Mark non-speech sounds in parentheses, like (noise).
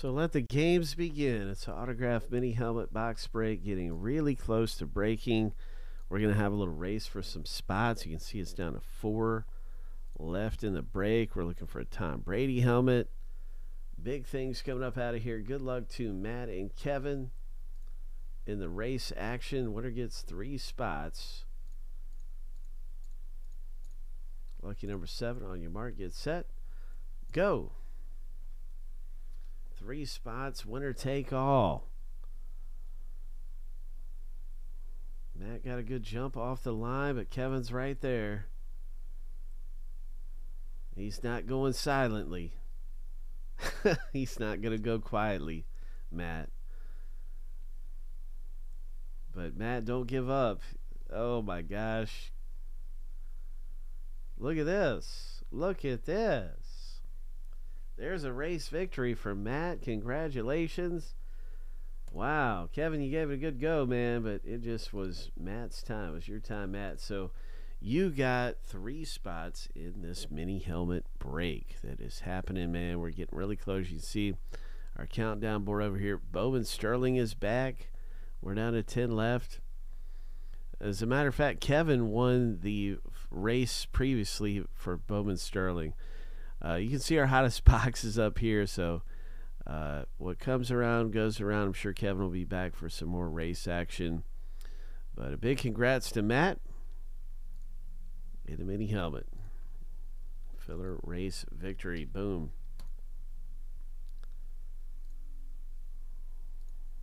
So let the games begin. It's an autograph mini helmet box break getting really close to breaking. We're going to have a little race for some spots. You can see it's down to four left in the break. We're looking for a Tom Brady helmet. Big things coming up out of here. Good luck to Matt and Kevin in the race action. Winner gets three spots. Lucky number seven on your mark. Get set. Go. Three spots, winner take all. Matt got a good jump off the line, but Kevin's right there. He's not going silently. (laughs) He's not going to go quietly, Matt. But Matt, don't give up. Oh my gosh. Look at this. Look at this. There's a race victory for Matt. Congratulations. Wow. Kevin, you gave it a good go, man, but it just was Matt's time. It was your time, Matt. So you got three spots in this mini helmet break that is happening, man. We're getting really close. You can see our countdown board over here. Bowman Sterling is back. We're down to 10 left. As a matter of fact, Kevin won the race previously for Bowman Sterling. Uh, you can see our hottest (laughs) boxes up here. So, uh, what comes around goes around. I'm sure Kevin will be back for some more race action. But a big congrats to Matt in the mini helmet. Filler race victory. Boom.